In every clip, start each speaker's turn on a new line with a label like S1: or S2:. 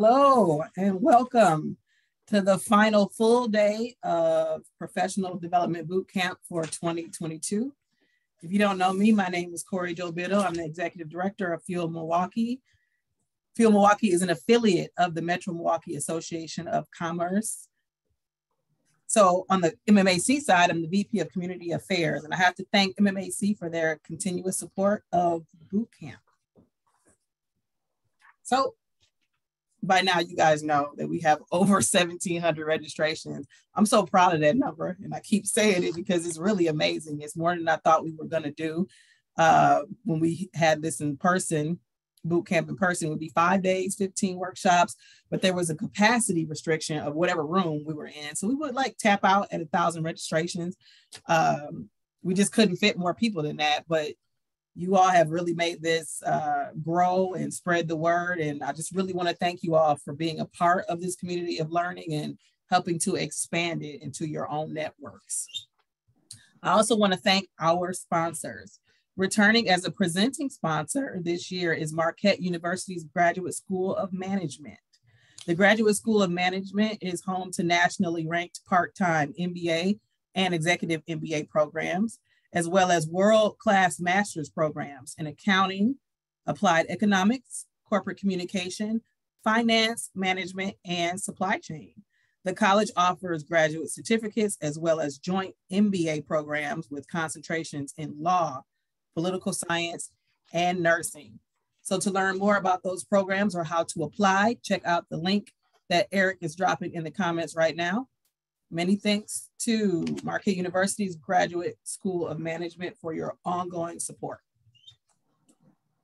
S1: Hello and welcome to the final full day of Professional Development Boot Camp for 2022. If you don't know me, my name is Corey Joe Biddle. I'm the Executive Director of Fuel Milwaukee. Fuel Milwaukee is an affiliate of the Metro Milwaukee Association of Commerce. So on the MMAC side, I'm the VP of Community Affairs, and I have to thank MMAC for their continuous support of boot camp. So by now you guys know that we have over 1700 registrations. I'm so proud of that number and i keep saying it because it's really amazing. It's more than i thought we were going to do. Uh, when we had this in person boot camp in person would be five days 15 workshops but there was a capacity restriction of whatever room we were in. So we would like tap out at a thousand registrations. Um, we just couldn't fit more people than that but you all have really made this uh, grow and spread the word. And I just really want to thank you all for being a part of this community of learning and helping to expand it into your own networks. I also want to thank our sponsors. Returning as a presenting sponsor this year is Marquette University's Graduate School of Management. The Graduate School of Management is home to nationally ranked part-time MBA and executive MBA programs as well as world-class master's programs in accounting, applied economics, corporate communication, finance, management, and supply chain. The college offers graduate certificates as well as joint MBA programs with concentrations in law, political science, and nursing. So to learn more about those programs or how to apply, check out the link that Eric is dropping in the comments right now. Many thanks to Marquette University's Graduate School of Management for your ongoing support.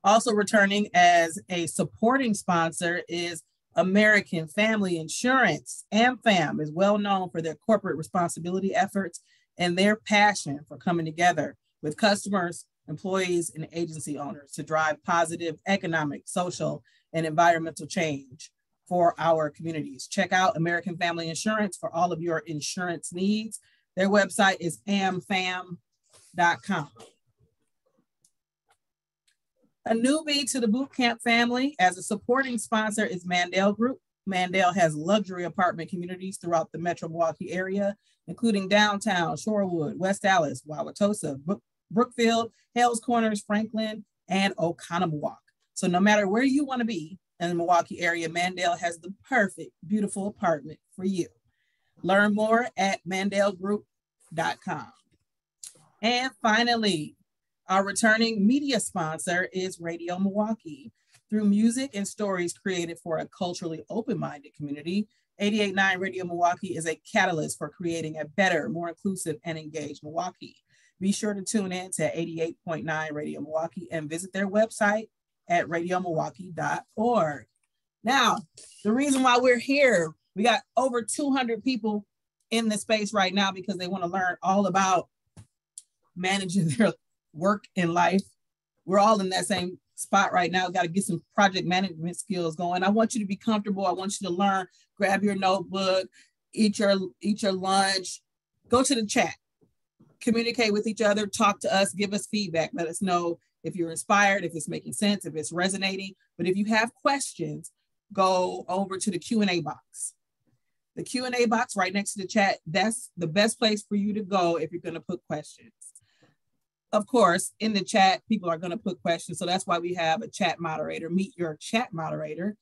S1: Also returning as a supporting sponsor is American Family Insurance. AmFam is well known for their corporate responsibility efforts and their passion for coming together with customers, employees, and agency owners to drive positive economic, social, and environmental change for our communities. Check out American Family Insurance for all of your insurance needs. Their website is amfam.com. A newbie to the bootcamp family as a supporting sponsor is Mandel Group. Mandel has luxury apartment communities throughout the Metro Milwaukee area, including downtown, Shorewood, West Allis, Wauwatosa, Brook, Brookfield, Hales Corners, Franklin, and Oconomowoc. So no matter where you want to be, in the Milwaukee area, Mandel has the perfect, beautiful apartment for you. Learn more at mandelgroup.com. And finally, our returning media sponsor is Radio Milwaukee. Through music and stories created for a culturally open-minded community, 889 Radio Milwaukee is a catalyst for creating a better, more inclusive and engaged Milwaukee. Be sure to tune in to 88.9 Radio Milwaukee and visit their website at radiomilwaukee.org. Now, the reason why we're here, we got over 200 people in the space right now because they want to learn all about managing their work in life. We're all in that same spot right now. Got to get some project management skills going. I want you to be comfortable. I want you to learn. Grab your notebook, eat your eat your lunch, go to the chat, communicate with each other, talk to us, give us feedback. Let us know if you're inspired, if it's making sense, if it's resonating. But if you have questions, go over to the Q&A box. The Q&A box right next to the chat, that's the best place for you to go if you're gonna put questions. Of course, in the chat, people are gonna put questions. So that's why we have a chat moderator. Meet your chat moderator,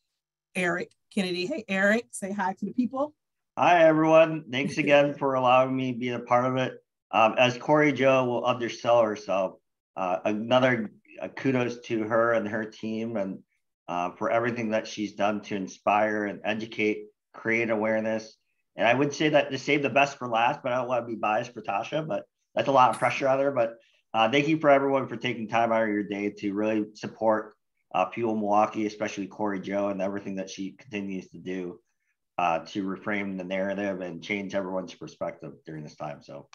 S1: Eric Kennedy. Hey, Eric, say hi to the people.
S2: Hi, everyone. Thanks again for allowing me to be a part of it. Um, as Corey Joe will undersell herself, uh, another uh, kudos to her and her team and uh, for everything that she's done to inspire and educate, create awareness. And I would say that to save the best for last, but I don't want to be biased for Tasha, but that's a lot of pressure on her. But uh, thank you for everyone for taking time out of your day to really support uh, Fuel Milwaukee, especially Corey Joe and everything that she continues to do uh, to reframe the narrative and change everyone's perspective during this time. So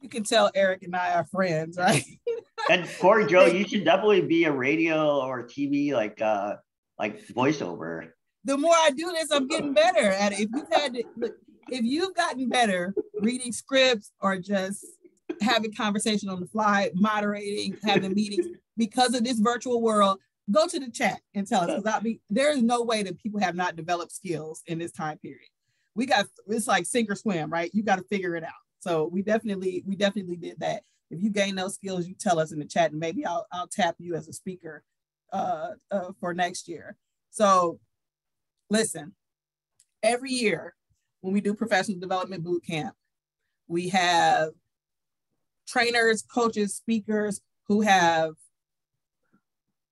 S1: you can tell Eric and I are friends, right?
S2: and Corey Joe, you should definitely be a radio or TV like uh like voiceover.
S1: The more I do this, I'm getting better at it. If you've had to, look, if you've gotten better reading scripts or just having conversation on the fly, moderating, having meetings because of this virtual world, go to the chat and tell us because I be there is no way that people have not developed skills in this time period. We got it's like sink or swim, right? You got to figure it out. So we definitely we definitely did that. If you gain those skills, you tell us in the chat, and maybe I'll I'll tap you as a speaker uh, uh, for next year. So listen, every year when we do professional development boot camp, we have trainers, coaches, speakers who have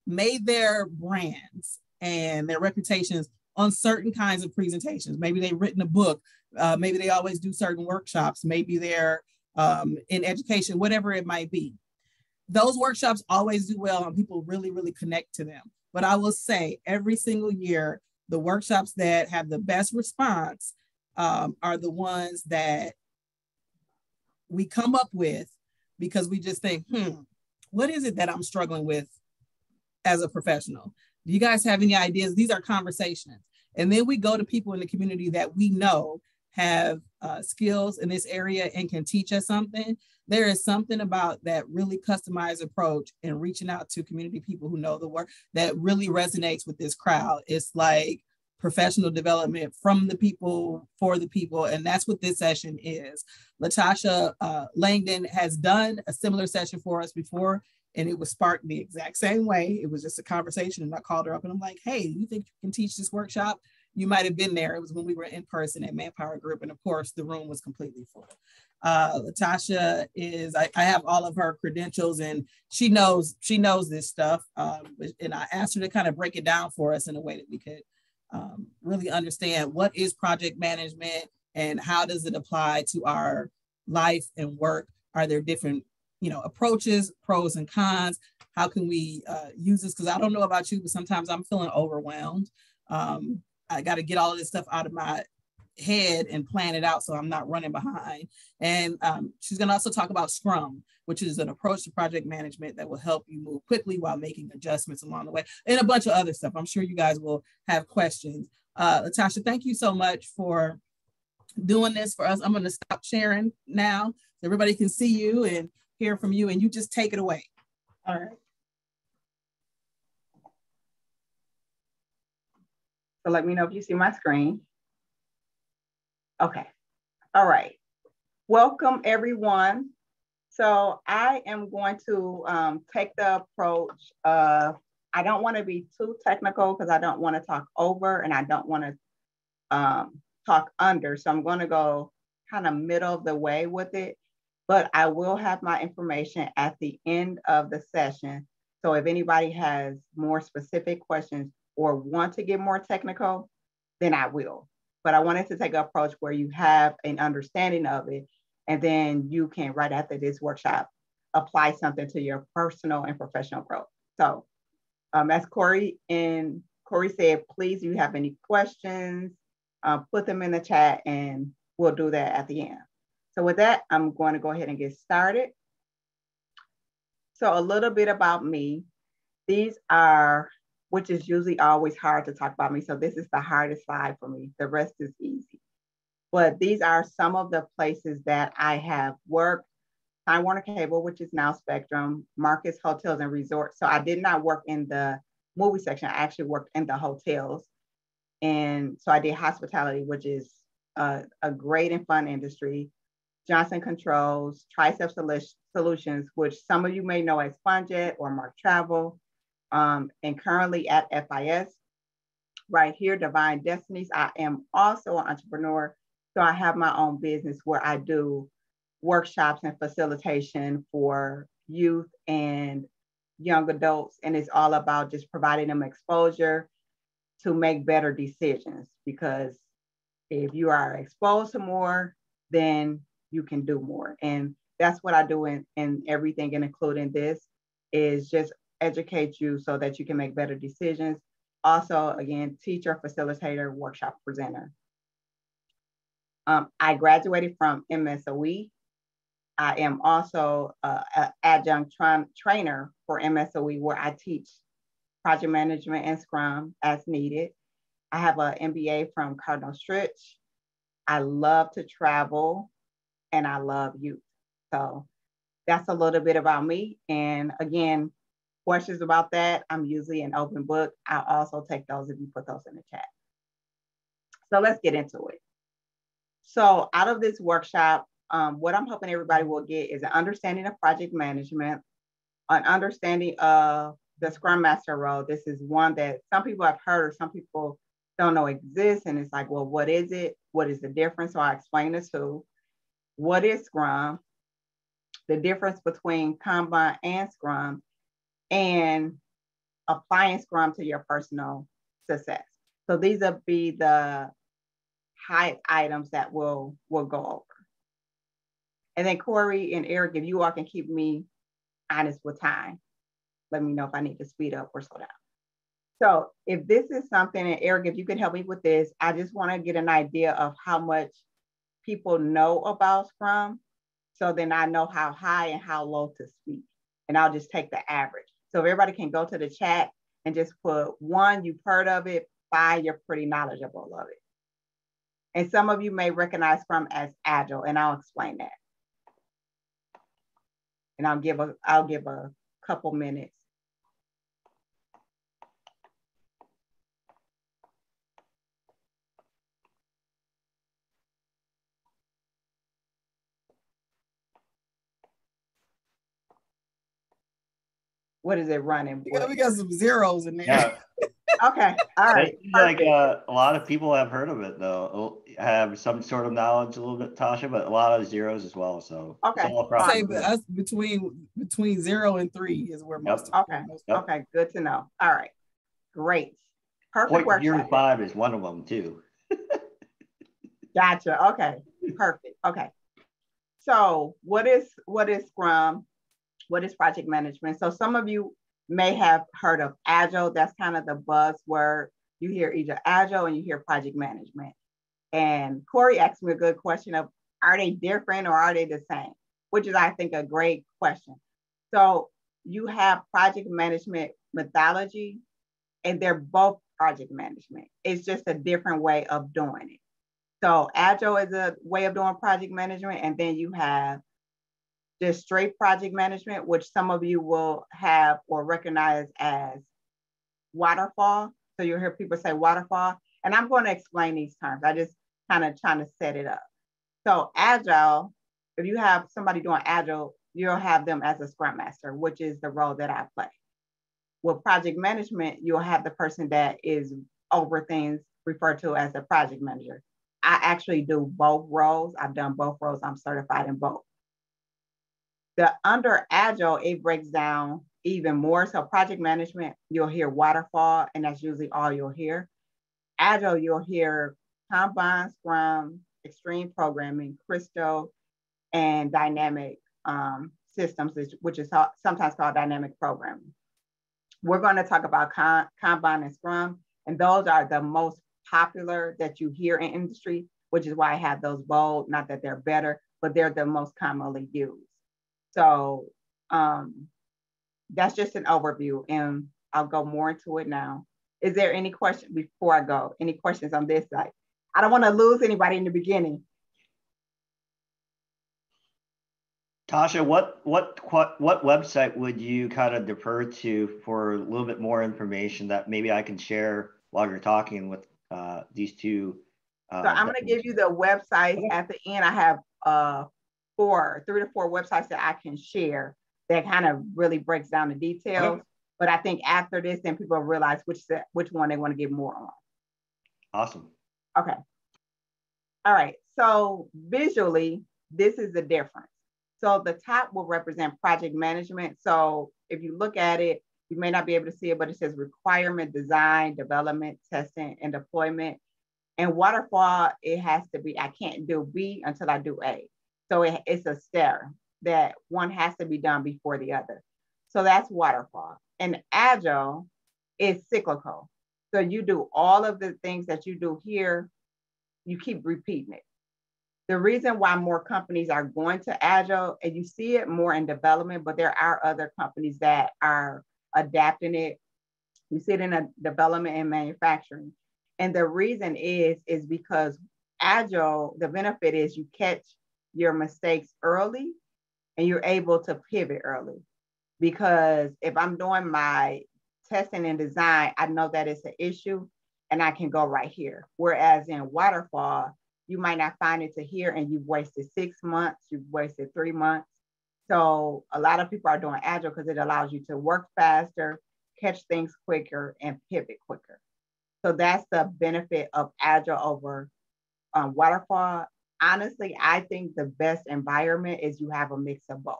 S1: made their brands and their reputations on certain kinds of presentations. Maybe they've written a book, uh, maybe they always do certain workshops, maybe they're um, in education, whatever it might be. Those workshops always do well and people really, really connect to them. But I will say every single year, the workshops that have the best response um, are the ones that we come up with because we just think, hmm, what is it that I'm struggling with as a professional? Do you guys have any ideas? These are conversations. And then we go to people in the community that we know have uh, skills in this area and can teach us something. There is something about that really customized approach and reaching out to community people who know the work that really resonates with this crowd. It's like professional development from the people for the people. And that's what this session is. Latasha uh, Langdon has done a similar session for us before, and it was sparked the exact same way. It was just a conversation, and I called her up and I'm like, hey, you think you can teach this workshop? You might have been there. It was when we were in person at Manpower Group, and of course, the room was completely full. Uh, Latasha is, I, I, have all of her credentials and she knows, she knows this stuff. Um, and I asked her to kind of break it down for us in a way that we could um, really understand what is project management and how does it apply to our life and work? Are there different, you know, approaches, pros and cons? How can we uh, use this? Because I don't know about you, but sometimes I'm feeling overwhelmed. Um, I got to get all of this stuff out of my head and plan it out so I'm not running behind. And um, she's going to also talk about Scrum, which is an approach to project management that will help you move quickly while making adjustments along the way, and a bunch of other stuff. I'm sure you guys will have questions. Uh, Latasha, thank you so much for doing this for us. I'm going to stop sharing now so everybody can see you and hear from you, and you just take it away. All right.
S3: So let me know if you see my screen. Okay. All right. Welcome, everyone. So I am going to um, take the approach of, I don't want to be too technical because I don't want to talk over and I don't want to um, talk under. So I'm going to go kind of middle of the way with it, but I will have my information at the end of the session. So if anybody has more specific questions or want to get more technical, then I will but I wanted to take an approach where you have an understanding of it, and then you can, right after this workshop, apply something to your personal and professional growth. So, um, as Corey and Corey said, please, if you have any questions, uh, put them in the chat, and we'll do that at the end. So, with that, I'm going to go ahead and get started. So, a little bit about me. These are which is usually always hard to talk about me. So this is the hardest slide for me. The rest is easy. But these are some of the places that I have worked. Time Warner Cable, which is now Spectrum, Marcus Hotels and Resorts. So I did not work in the movie section. I actually worked in the hotels. And so I did hospitality, which is a, a great and fun industry. Johnson Controls, Trisept Solutions, which some of you may know as Funjet or Mark Travel um, and currently at FIS. Right here, Divine Destinies. I am also an entrepreneur. So I have my own business where I do workshops and facilitation for youth and young adults. And it's all about just providing them exposure to make better decisions because if you are exposed to more, then you can do more. And that's what I do in, in everything, and including this is just educate you so that you can make better decisions. Also, again, teacher, facilitator, workshop presenter. Um, I graduated from MSOE. I am also an adjunct tra trainer for MSOE where I teach project management and Scrum as needed. I have an MBA from Cardinal Stritch. I love to travel and I love youth. So that's a little bit about me. And again, questions about that, I'm usually an open book. I'll also take those if you put those in the chat. So let's get into it. So out of this workshop, um, what I'm hoping everybody will get is an understanding of project management, an understanding of the Scrum Master role. This is one that some people have heard or some people don't know exists. And it's like, well, what is it? What is the difference? So I explain the two. What is Scrum? The difference between Kanban and Scrum, and applying Scrum to your personal success. So these will be the high items that we'll, we'll go over. And then Corey and Eric, if you all can keep me honest with time, let me know if I need to speed up or slow down. So if this is something, and Eric, if you could help me with this, I just want to get an idea of how much people know about Scrum. So then I know how high and how low to speak. And I'll just take the average. So if everybody can go to the chat and just put one, you've heard of it, five, you're pretty knowledgeable of it. And some of you may recognize from as Agile, and I'll explain that. And I'll give a I'll give a couple minutes what is it running?
S1: We got, we got some zeros in there. Yeah.
S3: okay. All right.
S2: Like uh, a lot of people have heard of it though, have some sort of knowledge a little bit, Tasha, but a lot of zeros as well. So
S3: okay.
S1: Say us between between zero and three is where most.
S3: Yep. Okay. Most yep. Okay. Good to know. All right. Great. Perfect.
S2: Point zero five is one of them too.
S3: gotcha. Okay. Perfect. Okay. So what is what is Scrum? What is project management? So some of you may have heard of Agile. That's kind of the buzzword. You hear either Agile and you hear project management. And Corey asked me a good question of are they different or are they the same? Which is, I think, a great question. So you have project management methodology, and they're both project management. It's just a different way of doing it. So Agile is a way of doing project management, and then you have there's straight project management, which some of you will have or recognize as waterfall. So you'll hear people say waterfall. And I'm going to explain these terms. I just kind of trying to set it up. So agile, if you have somebody doing agile, you'll have them as a scrum master, which is the role that I play. With project management, you'll have the person that is over things referred to as a project manager. I actually do both roles. I've done both roles. I'm certified in both. The under agile, it breaks down even more. So project management, you'll hear waterfall, and that's usually all you'll hear. Agile, you'll hear Kanban, Scrum, extreme programming, Crystal, and dynamic um, systems, which is sometimes called dynamic programming. We're going to talk about Kanban and Scrum, and those are the most popular that you hear in industry, which is why I have those bold, not that they're better, but they're the most commonly used. So um, that's just an overview and I'll go more into it now. Is there any question before I go? Any questions on this side? I don't want to lose anybody in the beginning.
S2: Tasha, what what what what website would you kind of defer to for a little bit more information that maybe I can share while you're talking with uh, these two?
S3: Uh, so I'm going to give you the website at the end. I have uh, four, three to four websites that I can share that kind of really breaks down the details. Okay. But I think after this, then people realize which which one they want to get more on.
S2: Awesome.
S3: Okay. All right. So visually, this is the difference. So the top will represent project management. So if you look at it, you may not be able to see it, but it says requirement design, development, testing, and deployment. And waterfall, it has to be, I can't do B until I do A. So it, it's a stair that one has to be done before the other. So that's waterfall. And agile is cyclical. So you do all of the things that you do here, you keep repeating it. The reason why more companies are going to agile, and you see it more in development, but there are other companies that are adapting it. You see it in a development and manufacturing. And the reason is, is because agile, the benefit is you catch your mistakes early and you're able to pivot early. because if I'm doing my testing and design, I know that it's an issue and I can go right here. Whereas in waterfall, you might not find it to here and you've wasted six months, you've wasted three months. So a lot of people are doing agile because it allows you to work faster, catch things quicker, and pivot quicker. So that's the benefit of agile over um, waterfall. Honestly, I think the best environment is you have a mix of both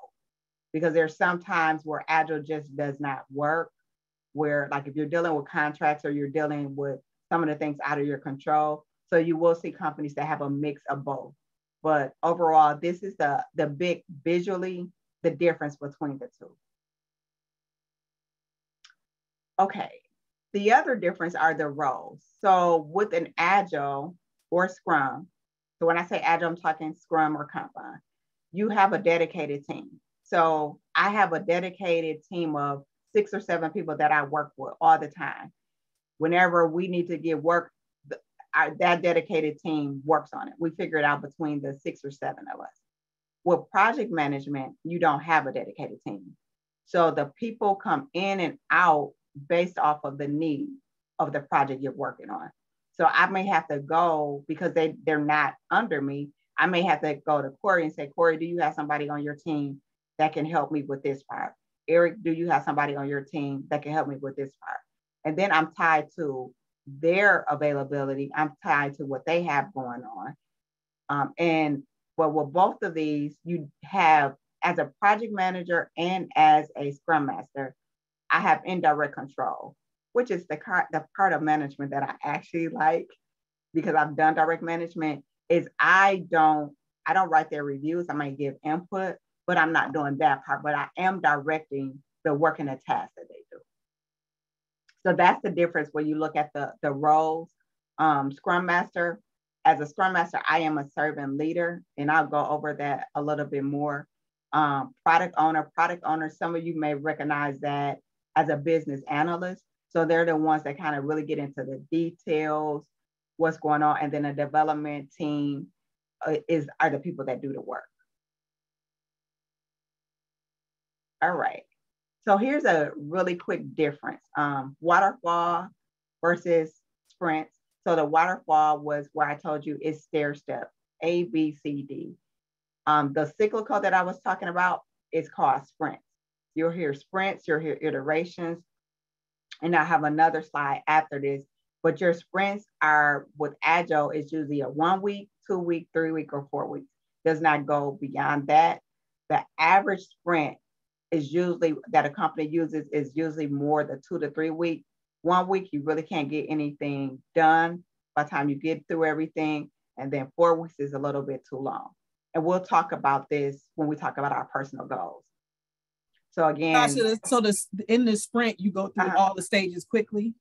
S3: because there's some times where agile just does not work. Where, like, if you're dealing with contracts or you're dealing with some of the things out of your control, so you will see companies that have a mix of both. But overall, this is the the big visually the difference between the two. Okay, the other difference are the roles. So with an agile or scrum, so when I say agile, I'm talking scrum or kanban, you have a dedicated team. So I have a dedicated team of six or seven people that I work with all the time. Whenever we need to get work, our, that dedicated team works on it. We figure it out between the six or seven of us. With project management, you don't have a dedicated team. So the people come in and out based off of the need of the project you're working on. So I may have to go because they, they're not under me. I may have to go to Corey and say, Corey, do you have somebody on your team that can help me with this part? Eric, do you have somebody on your team that can help me with this part? And then I'm tied to their availability. I'm tied to what they have going on. Um, and well, with both of these, you have as a project manager and as a scrum master, I have indirect control, which is the, the part of management that I actually like because I've done direct management is I don't I don't write their reviews. I might give input, but I'm not doing that part. But I am directing the work and the task that they do. So that's the difference when you look at the, the roles. Um, Scrum Master, as a Scrum Master, I am a servant leader, and I'll go over that a little bit more. Um, product owner, product owner, some of you may recognize that as a business analyst. So they're the ones that kind of really get into the details, what's going on, and then the development team uh, is are the people that do the work. All right. So here's a really quick difference. Um, waterfall versus sprints. So the waterfall was where I told you is stair step, A, B, C, D. Um, the cyclical that I was talking about is called sprints. You'll hear sprints, you'll hear iterations, and I have another slide after this. But your sprints are with Agile is usually a one week, two week, three week, or four weeks. Does not go beyond that. The average sprint is usually that a company uses is usually more the two to three week. One week you really can't get anything done by the time you get through everything, and then four weeks is a little bit too long. And we'll talk about this when we talk about our personal goals. So again,
S1: so this in the sprint you go through uh-huh. all the stages quickly.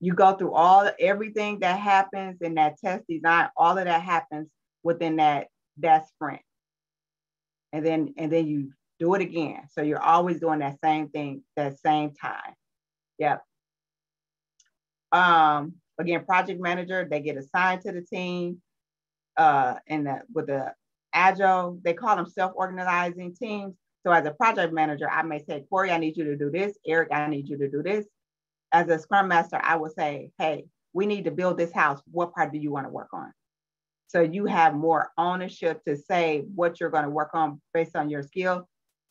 S3: You go through all everything that happens in that test design. All of that happens within that that sprint, and then and then you do it again. So you're always doing that same thing, that same time. Yep. Um, again, project manager, they get assigned to the team. Uh, and the, with the agile, they call them self-organizing teams. So as a project manager, I may say, Corey, I need you to do this. Eric, I need you to do this. As a scrum master, I would say, hey, we need to build this house. What part do you want to work on? So you have more ownership to say what you're going to work on based on your skill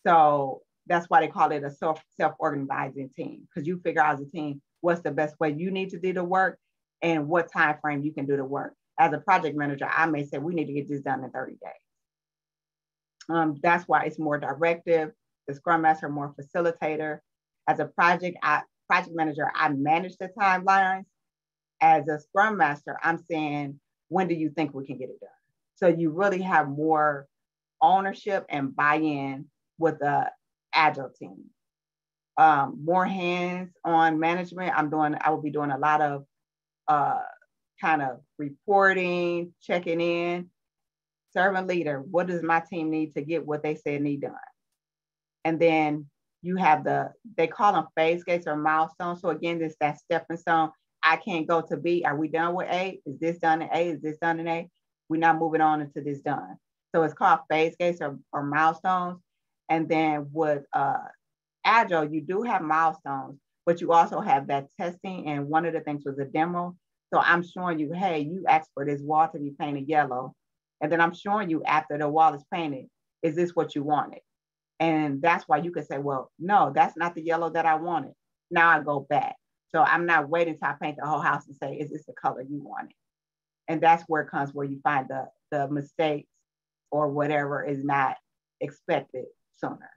S3: so that's why they call it a self self organizing team because you figure out as a team what's the best way you need to do the work and what time frame you can do the work. As a project manager, I may say we need to get this done in 30 days. Um, that's why it's more directive. The Scrum Master more facilitator. As a project I, project manager, I manage the timelines. As a Scrum Master, I'm saying when do you think we can get it done? So you really have more ownership and buy-in with the agile team. Um, more hands on management. I'm doing, I will be doing a lot of uh, kind of reporting, checking in. Servant leader, what does my team need to get what they said need done? And then you have the, they call them phase gates or milestones. So again, this that stepping stone. I can't go to B. Are we done with A? Is this done in A? Is this done in A? We're not moving on until this done. So it's called phase gates or, or milestones. And then with uh, Agile, you do have milestones, but you also have that testing. And one of the things was a demo. So I'm showing you, hey, you asked for this wall to be painted yellow. And then I'm showing you after the wall is painted, is this what you wanted? And that's why you could say, well, no, that's not the yellow that I wanted. Now I go back. So I'm not waiting till I paint the whole house and say, is this the color you wanted? And that's where it comes where you find the, the mistakes or whatever is not expected sooner.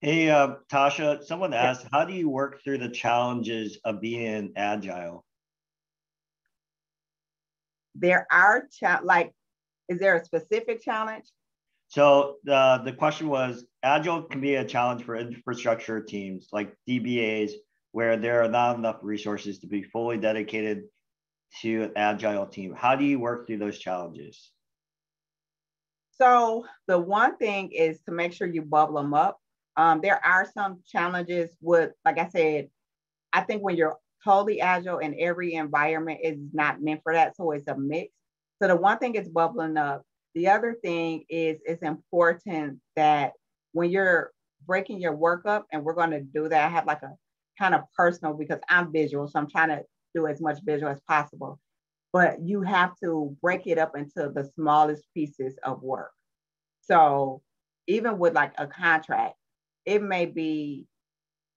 S2: Hey, uh, Tasha, someone asked, yeah. how do you work through the challenges of being agile?
S3: There are, cha- like, is there a specific challenge?
S2: So uh, the question was, agile can be a challenge for infrastructure teams like DBAs, where there are not enough resources to be fully dedicated to an agile team. How do you work through those challenges?
S3: So the one thing is to make sure you bubble them up. Um, there are some challenges with, like I said, I think when you're totally agile and every environment is not meant for that, so it's a mix. So the one thing is bubbling up. The other thing is it's important that when you're breaking your work up, and we're going to do that, I have like a kind of personal because I'm visual, so I'm trying to do as much visual as possible. But you have to break it up into the smallest pieces of work. So even with like a contract, it may be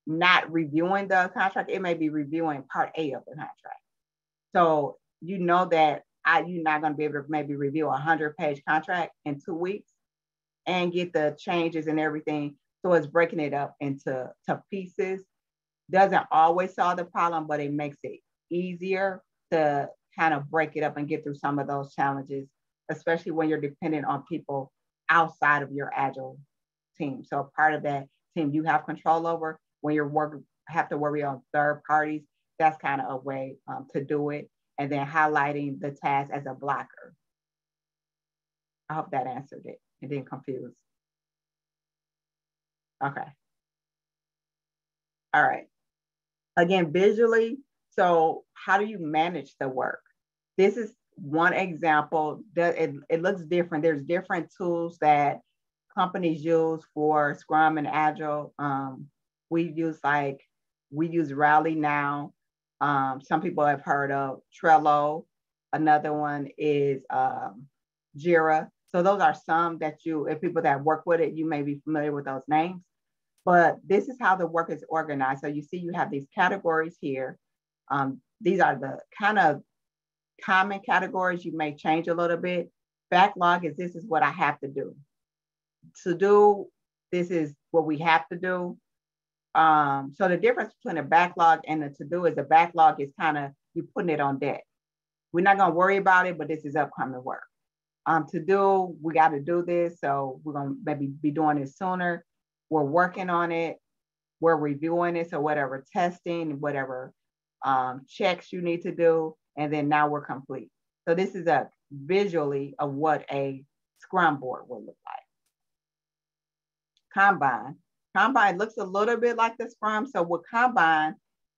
S3: not reviewing the contract, it may be reviewing part A of the contract. So you know that I, you're not going to be able to maybe review a 100 page contract in two weeks and get the changes and everything. So it's breaking it up into to pieces. Doesn't always solve the problem, but it makes it easier to kind of break it up and get through some of those challenges, especially when you're dependent on people outside of your agile team. So part of that team you have control over when you're work have to worry on third parties. That's kind of a way um, to do it. And then highlighting the task as a blocker. I hope that answered it and didn't confuse. Okay. All right. Again, visually, so how do you manage the work? This is one example that it, it looks different. There's different tools that companies use for Scrum and Agile. Um, we use like, we use Rally now. Um, some people have heard of Trello. Another one is um, Jira. So those are some that you, if people that work with it, you may be familiar with those names. But this is how the work is organized. So you see you have these categories here. Um, these are the kind of common categories you may change a little bit. Backlog is this is what I have to do. To do, this is what we have to do. Um, so the difference between a backlog and a to-do is a backlog is kind of you putting it on deck. We're not gonna worry about it, but this is upcoming work. Um, to do, we got to do this, so we're gonna maybe be doing it sooner. We're working on it. We're reviewing it, so whatever testing, whatever um, checks you need to do, and then now we're complete. So this is a visually of what a Scrum board will look like. Kanban. Kanban looks a little bit like the Scrum. So with Kanban,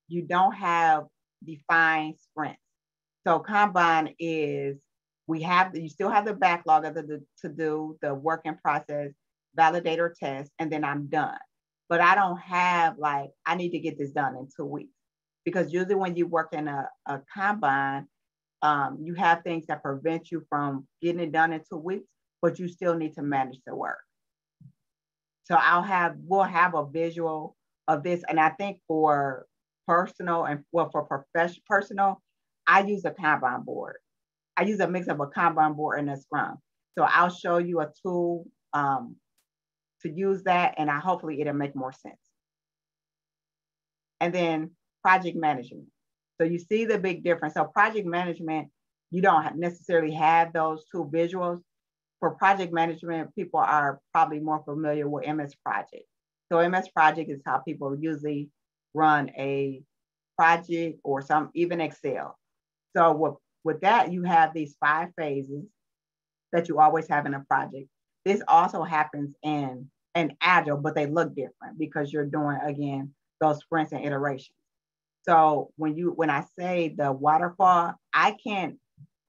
S3: you don't have defined sprints. So Kanban is, we have, you still have the backlog of the, to do, the work in process, validate or test, and then I'm done. But I don't have like, I need to get this done in two weeks because usually when you work in a, a Kanban, um, you have things that prevent you from getting it done in two weeks, but you still need to manage the work. So I'll have, we'll have a visual of this. And I think for personal and well, for professional, personal, I use a Kanban board. I use a mix of a Kanban board and a Scrum. So I'll show you a tool um, to use that and I hopefully it'll make more sense. And then project management. So you see the big difference. So project management, you don't necessarily have those two visuals. For project management, people are probably more familiar with MS Project. So MS Project is how people usually run a project or some even Excel. So with, with that, you have these five phases that you always have in a project. This also happens in an agile, but they look different because you're doing again those sprints and iterations. So when you when I say the waterfall, I can't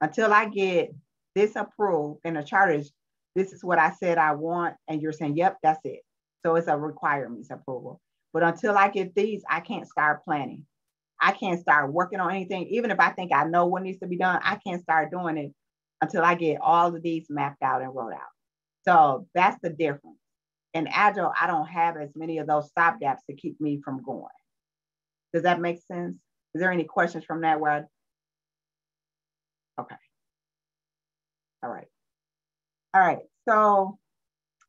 S3: until I get this approved in the charters. This is what I said I want, and you're saying, "Yep, that's it." So it's a requirements approval. But until I get these, I can't start planning. I can't start working on anything. Even if I think I know what needs to be done, I can't start doing it until I get all of these mapped out and wrote out. So that's the difference. In Agile, I don't have as many of those stop gaps to keep me from going. Does that make sense? Is there any questions from that where Okay. All right. All right. So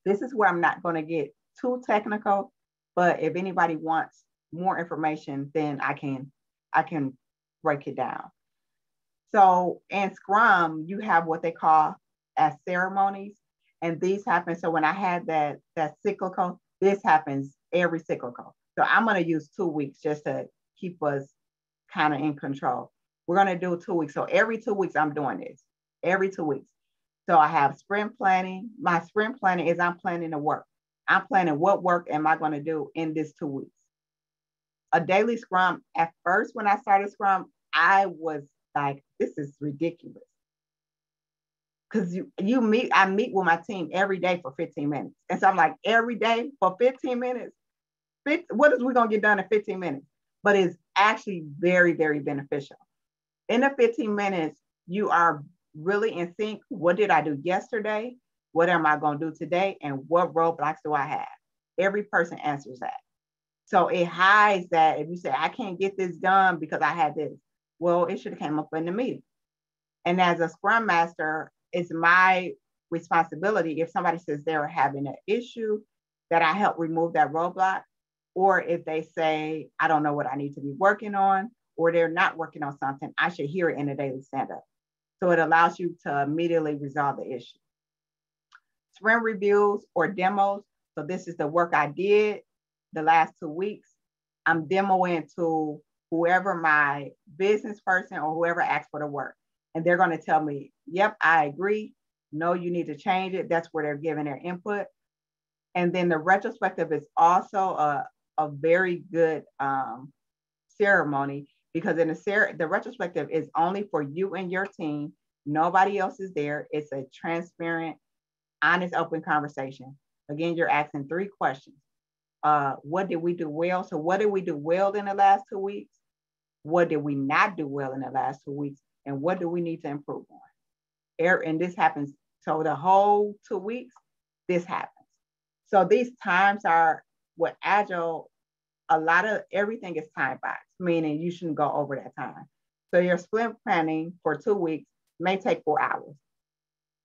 S3: this is where I'm not going to get too technical, but if anybody wants more information, then I can I can break it down. So in Scrum, you have what they call as ceremonies, and these happen. So when I had that that cyclical, this happens every cyclical. So I'm going to use two weeks just to keep us kind of in control. We're going to do two weeks. So every two weeks, I'm doing this. Every two weeks. So I have sprint planning. My sprint planning is I'm planning the work. I'm planning what work am I going to do in this two weeks. A daily scrum, at first when I started scrum, I was like, this is ridiculous. Because you, you meet, I meet with my team every day for 15 minutes. And so I'm like, every day for 15 minutes, what is we going to get done in 15 minutes? But it's actually very, very beneficial. In the 15 minutes, you are really in sync. What did I do yesterday? What am I going to do today? And what roadblocks do I have? Every person answers that. So it hides that if you say, I can't get this done because I had this, well, it should have came up in the meeting. And as a scrum master, it's my responsibility if somebody says they're having an issue that I help remove that roadblock. Or if they say, I don't know what I need to be working on, or they're not working on something, I should hear it in a daily stand up. So it allows you to immediately resolve the issue. Sprint reviews or demos. So this is the work I did the last two weeks. I'm demoing to whoever my business person or whoever asked for the work. And they're going to tell me, yep, I agree. No, you need to change it. That's where they're giving their input. And then the retrospective is also a, a very good um, ceremony because in the ser- the retrospective is only for you and your team. Nobody else is there. It's a transparent, honest, open conversation. Again, you're asking three questions. Uh, what did we do well? So, what did we do well in the last two weeks? What did we not do well in the last two weeks? And what do we need to improve on? And this happens. So, the whole two weeks, this happens. So, these times are what Agile a lot of everything is time boxed, meaning you shouldn't go over that time. So your sprint planning for two weeks may take four hours.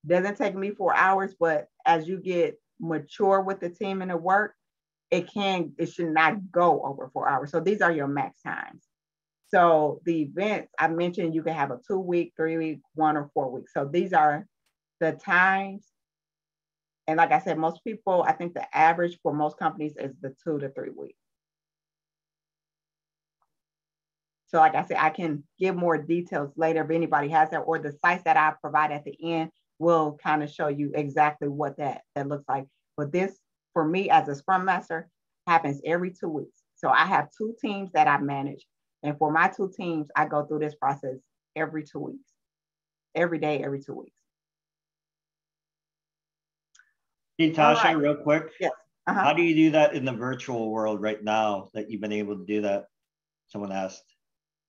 S3: Doesn't take me four hours, but as you get mature with the team and the work, it can, it should not go over four hours. So these are your max times. So the events I mentioned, you can have a two week, three week, one or four weeks. So these are the times. And like I said, most people, I think the average for most companies is the two to three weeks. So like I said, I can give more details later if anybody has that, or the sites that I provide at the end will kind of show you exactly what that, that looks like. But this, for me as a Scrum Master, happens every two weeks. So I have two teams that I manage. And for my two teams, I go through this process every two weeks, every day, every two weeks.
S2: Hey, Tasha, right. real quick.
S3: Yes.
S2: Uh-huh. How do you do that in the virtual world right now that you've been able to do that? Someone asked.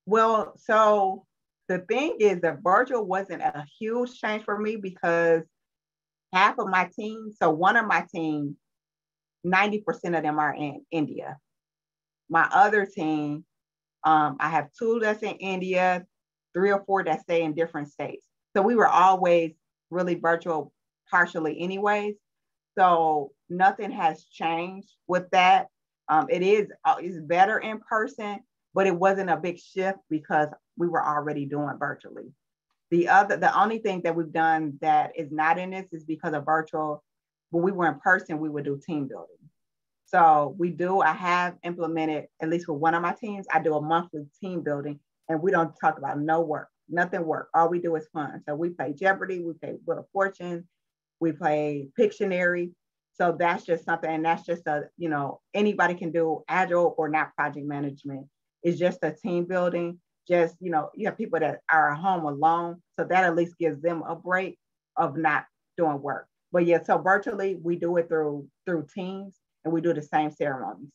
S3: Well, so the thing is that virtual wasn't a huge change for me because half of my team, so one of my team, 90% of them are in India. My other team, um, I have two that's in India, three or four that stay in different states. So we were always really virtual partially anyways. So nothing has changed with that. Um, it is uh, it's better in person, but it wasn't a big shift because we were already doing virtually. The other, the only thing that we've done that is not in this is because of virtual. When we were in person, we would do team building. So we do, I have implemented, at least for one of my teams, I do a monthly team building and we don't talk about no work, nothing work. All we do is fun. So we play Jeopardy, we play Wheel of Fortune, we play Pictionary. So that's just something, and that's just a, you know, anybody can do agile or not project management it's just a team building. Just, you know, you have people that are home alone. So that at least gives them a break of not doing work. But yeah, so virtually we do it through through teams. and we do the same ceremonies.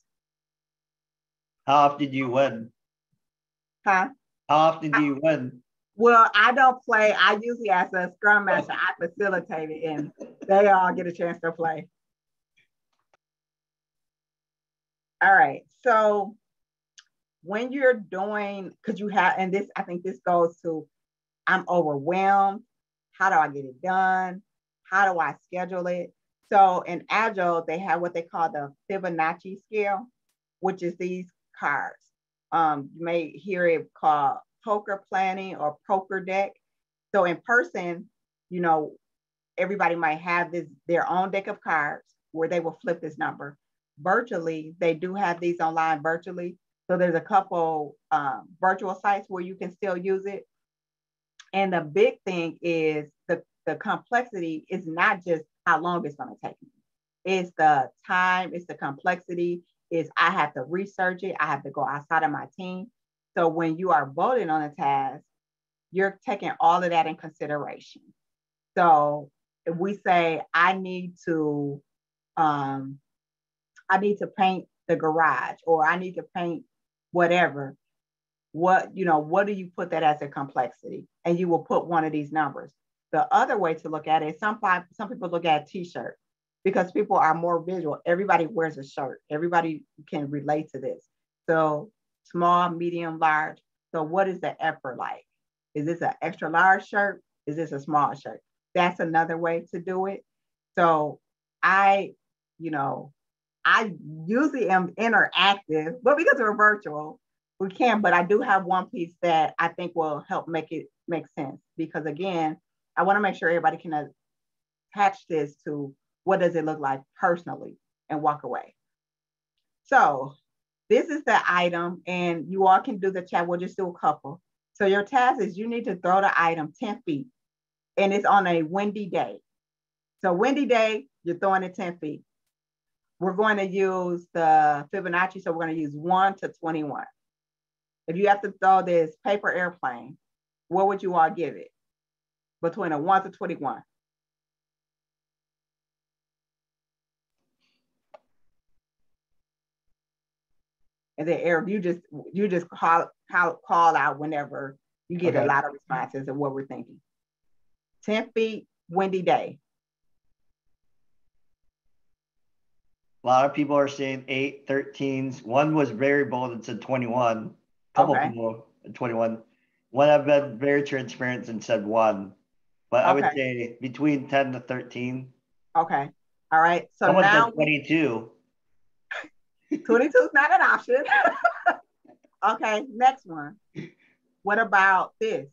S2: How often do you win?
S3: Huh?
S2: How often do you win?
S3: Well, I don't play. I usually, as a scrum master, I facilitate it, and they all get a chance to play. All right. So when you're doing, because you have, and this, I think this goes to, I'm overwhelmed. How do I get it done? How do I schedule it? So in Agile, they have what they call the Fibonacci scale, which is these cards. Um, you may hear it called poker planning or poker deck. So in person, you know, everybody might have this their own deck of cards where they will flip this number. Virtually, they do have these online virtually. So there's a couple um, virtual sites where you can still use it. And the big thing is the, the complexity is not just how long it's going to take me. It's the time, it's the complexity, is I have to research it. I have to go outside of my team. So when you are voting on a task, you're taking all of that in consideration. So if we say I need to, um, I need to paint the garage or I need to paint whatever, what you know, what do you put that as a complexity? And you will put one of these numbers. The other way to look at it, some some people look at t-shirt because people are more visual. Everybody wears a shirt. Everybody can relate to this. So small, medium, large. So what is the effort like? Is this an extra large shirt? Is this a small shirt? That's another way to do it. So I, you know, I usually am interactive, but because we're virtual, we can. But I do have one piece that I think will help make it make sense because again, I want to make sure everybody can attach this to what does it look like personally and walk away. So this is the item and you all can do the chat. We'll just do a couple. So your task is you need to throw the item 10 feet and it's on a windy day. So windy day, you're throwing it 10 feet. We're going to use the Fibonacci. So we're going to use one to 21. If you have to throw this paper airplane, what would you all give it? Between a one to 21. and then Eric, you just you just call call, call out whenever you get okay. a lot of responses of what we're thinking. 10 feet, windy day.
S2: A lot of people are saying eight, 13s. One was very bold and said 21. A couple okay. people 21. One I've been very transparent and said one. But okay. I would say between 10 to 13.
S3: Okay. All right. So
S2: Someone
S3: now
S2: said 22.
S3: 22 is not an option. okay, next one. What about this?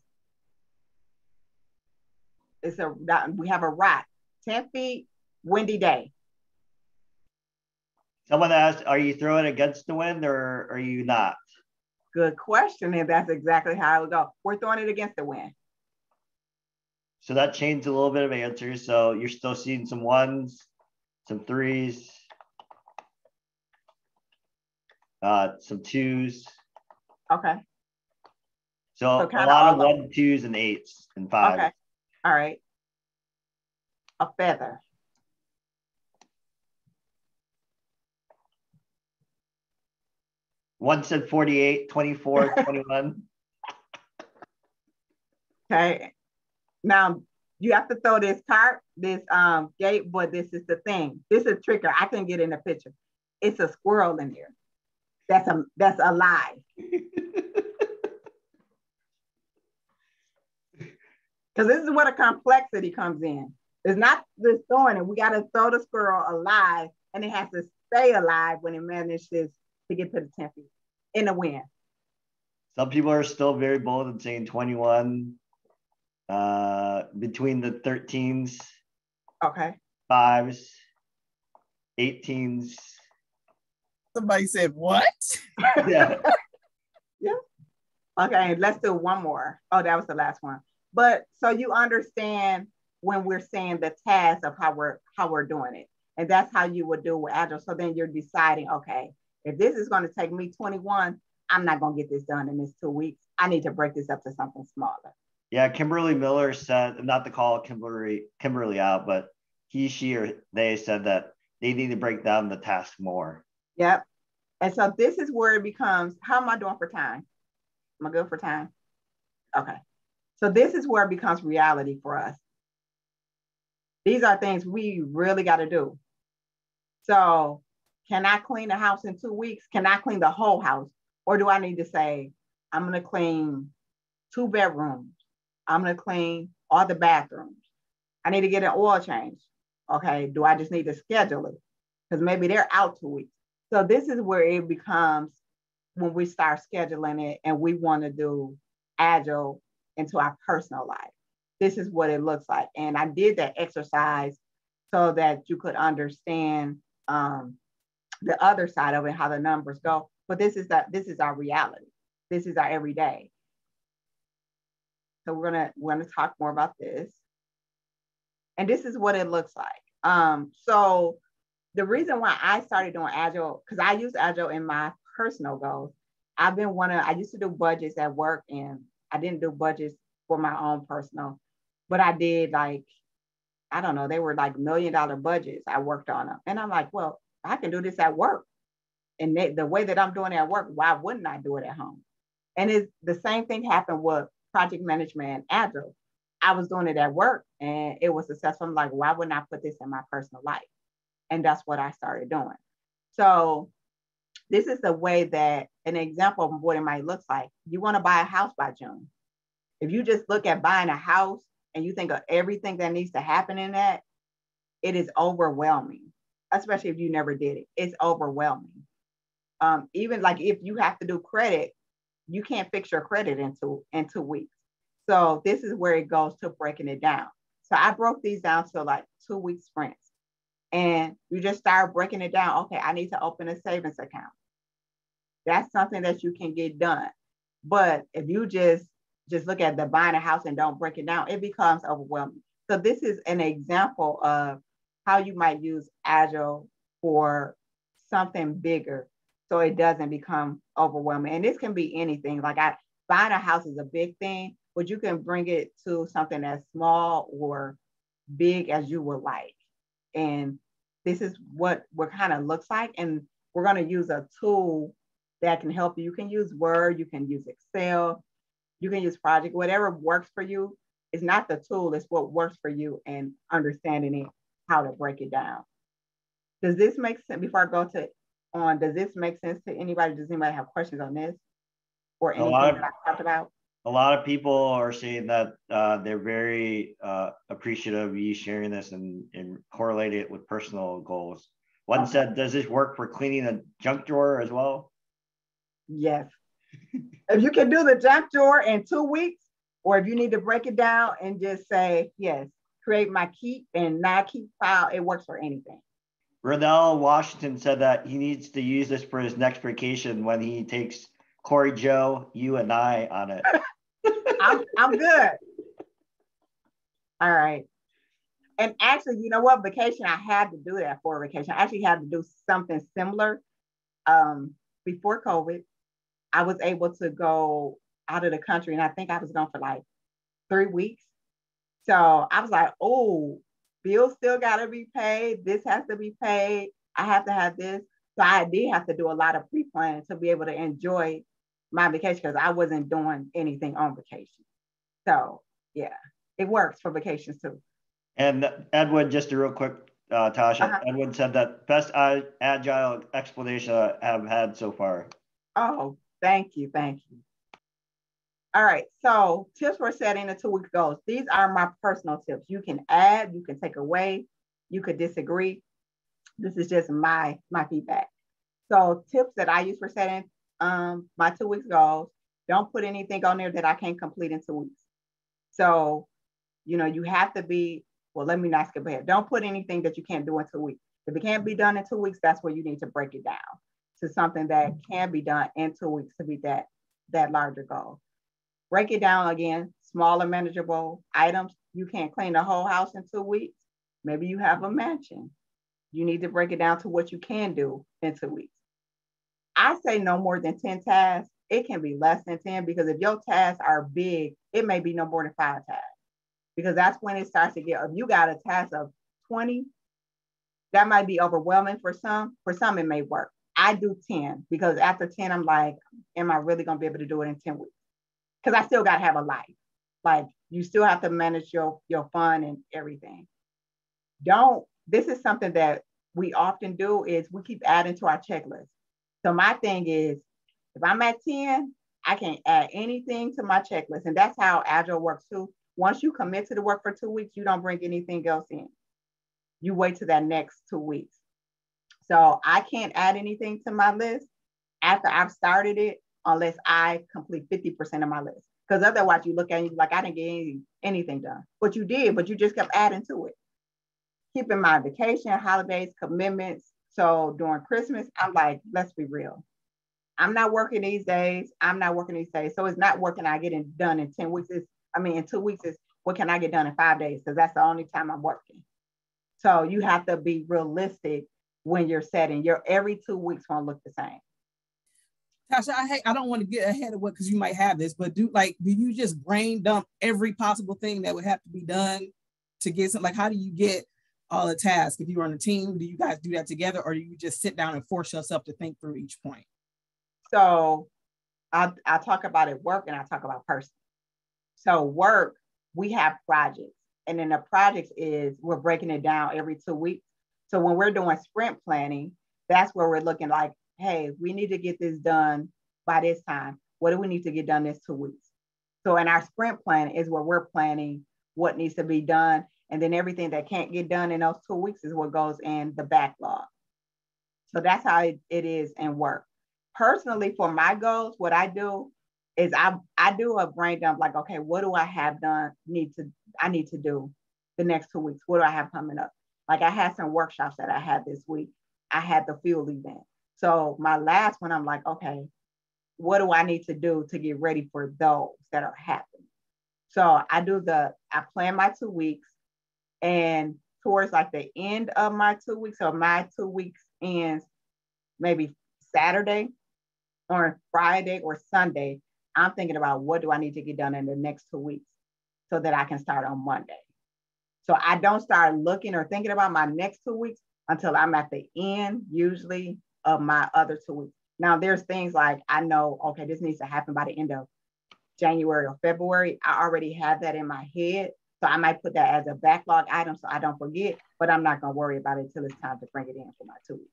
S3: It's a we have a rock, 10 feet, windy day.
S2: Someone asked, are you throwing against the wind or are you not?
S3: Good question. And that's exactly how it would go. We're throwing it against the wind.
S2: So that changed a little bit of answers. So you're still seeing some ones, some threes, uh, some twos.
S3: Okay.
S2: So, so a lot of one, twos, and eights and fives. Okay.
S3: All right. A feather.
S2: One said 48, 24, 21.
S3: Okay. Now you have to throw this cart, this um gate, but this is the thing. This is tricker. I can get in the picture. It's a squirrel in there that's a that's a lie. Because this is where the complexity comes in. It's not just throwing it. We got to throw the squirrel alive, and it has to stay alive when it manages to get to the 10 feet in a win.
S2: Some people are still very bold and saying 21 uh, between the 13s.
S3: Okay.
S2: Fives, 18s,
S1: Somebody said, What?
S2: Yeah.
S3: yeah. Okay, let's do one more. Oh, that was the last one. But so you understand when we're saying the task of how we're how we're doing it. And that's how you would do with agile. So then you're deciding, okay, if this is going to take me 21, I'm not going to get this done in this two weeks. I need to break this up to something smaller.
S2: Yeah, Kimberly Miller said, not to call Kimberly Kimberly out, but he, she, or they said that they need to break down the task more.
S3: Yep. And so this is where it becomes how am I doing for time? Am I good for time? Okay. So this is where it becomes reality for us. These are things we really got to do. So, can I clean the house in two weeks? Can I clean the whole house? Or do I need to say, I'm going to clean two bedrooms? I'm going to clean all the bathrooms. I need to get an oil change. Okay. Do I just need to schedule it? Because maybe they're out two weeks. So, this is where it becomes when we start scheduling it and we want to do agile into our personal life. This is what it looks like. And I did that exercise so that you could understand um, the other side of it, how the numbers go. But this is that this is our reality. This is our everyday. So we're gonna we're gonna talk more about this. And this is what it looks like. Um, so the reason why I started doing agile, because I use agile in my personal goals. I've been one of I used to do budgets at work and I didn't do budgets for my own personal, but I did like, I don't know, they were like million dollar budgets. I worked on them. And I'm like, well, I can do this at work. And they, the way that I'm doing it at work, why wouldn't I do it at home? And it's the same thing happened with project management and agile. I was doing it at work and it was successful. I'm like, why wouldn't I put this in my personal life? And that's what I started doing. So this is the way that an example of what it might look like. You want to buy a house by June. If you just look at buying a house and you think of everything that needs to happen in that, it is overwhelming, especially if you never did it. It's overwhelming. Um, even like if you have to do credit, you can't fix your credit in two, in two weeks. So this is where it goes to breaking it down. So I broke these down to like two week sprints. And you just start breaking it down. Okay, I need to open a savings account. That's something that you can get done. But if you just just look at the buying a house and don't break it down, it becomes overwhelming. So this is an example of how you might use Agile for something bigger so it doesn't become overwhelming. And this can be anything. Like I buying a house is a big thing, but you can bring it to something as small or big as you would like. And this is what what kind of looks like. And we're going to use a tool that can help you. You can use Word, you can use Excel, you can use Project, whatever works for you. It's not the tool, it's what works for you and understanding it, how to break it down. Does this make sense? Before I go to on, does this make sense to anybody? Does anybody have questions on this or anything of, that I talked about?
S2: A lot of people are saying that uh, they're very uh, appreciative of you sharing this and, and correlate it with personal goals. One okay. said, does this work for cleaning a junk drawer as well?
S3: Yes. if you can do the junk drawer in two weeks, or if you need to break it down and just say, yes, create my keep and not keep file, it works for anything.
S2: Ronell Washington said that he needs to use this for his next vacation when he takes Corey Joe, you and I on it.
S3: I'm, I'm good. All right. And actually, you know what? Vacation, I had to do that for vacation. I actually had to do something similar um, before COVID. I was able to go out of the country, and I think I was gone for like three weeks. So I was like, oh, bills still got to be paid. This has to be paid. I have to have this. So I did have to do a lot of pre planning to be able to enjoy my vacation because I wasn't doing anything on vacation. So yeah, it works for vacations too.
S2: And Edwin, just a real quick, uh, Tasha, uh-huh. Edwin said that best agile explanation I have had so far.
S3: Oh, Thank you. Thank you. All right. So tips for setting the two week goals. These are my personal tips. You can add, you can take away, you could disagree. This is just my my feedback. So tips that I use for setting um, my two weeks goals. Don't put anything on there that I can't complete in two weeks. So, you know, you have to be, well, let me not skip ahead. Don't put anything that you can't do in two weeks. If it can't be done in two weeks, that's where you need to break it down to something that can be done in two weeks to be that that larger goal. Break it down again, smaller manageable items. You can't clean the whole house in two weeks. Maybe you have a mansion. You need to break it down to what you can do in two weeks. I say no more than 10 tasks. It can be less than 10 because if your tasks are big, it may be no more than five tasks. Because that's when it starts to get, if you got a task of 20, that might be overwhelming for some. For some, it may work. I do 10 because after 10, I'm like, am I really gonna be able to do it in 10 weeks? Because I still gotta have a life. Like you still have to manage your your fun and everything. Don't, this is something that we often do is we keep adding to our checklist. So my thing is if I'm at 10, I can add anything to my checklist. And that's how Agile works too. Once you commit to the work for two weeks, you don't bring anything else in. You wait to that next two weeks. So I can't add anything to my list after I've started it unless I complete 50% of my list. Because otherwise you look at it like I didn't get any, anything done. But you did, but you just kept adding to it. Keeping my vacation, holidays, commitments. So during Christmas, I'm like, let's be real. I'm not working these days. I'm not working these days. So it's not working. I get it done in 10 weeks. Is I mean, in two weeks is what can I get done in five days? Because that's the only time I'm working. So you have to be realistic when you're setting your every two weeks won't look the same.
S1: Tasha, I hate. I don't want to get ahead of what because you might have this, but do like do you just brain dump every possible thing that would have to be done to get some like how do you get all the tasks? If you're on a team, do you guys do that together or do you just sit down and force yourself to think through each point?
S3: So I, I talk about it work and I talk about person. So work, we have projects. And then the projects is we're breaking it down every two weeks. So when we're doing sprint planning, that's where we're looking like, hey, we need to get this done by this time. What do we need to get done this two weeks? So in our sprint plan is where we're planning what needs to be done. And then everything that can't get done in those two weeks is what goes in the backlog. So that's how it, it is in work personally for my goals, what I do is I I do a brain dump like, okay, what do I have done need to I need to do the next two weeks? What do I have coming up? Like I had some workshops that I had this week. I had the field event. So my last one, I'm like, okay, what do I need to do to get ready for those that are happening? So I do the I plan my two weeks and towards like the end of my two weeks or my two weeks ends maybe Saturday, or Friday or Sunday, I'm thinking about what do I need to get done in the next two weeks so that I can start on Monday. So I don't start looking or thinking about my next two weeks until I'm at the end, usually, of my other two weeks. Now, there's things like I know, okay, this needs to happen by the end of January or February. I already have that in my head. So I might put that as a backlog item so I don't forget, but I'm not going to worry about it until it's time to bring it in for my two weeks.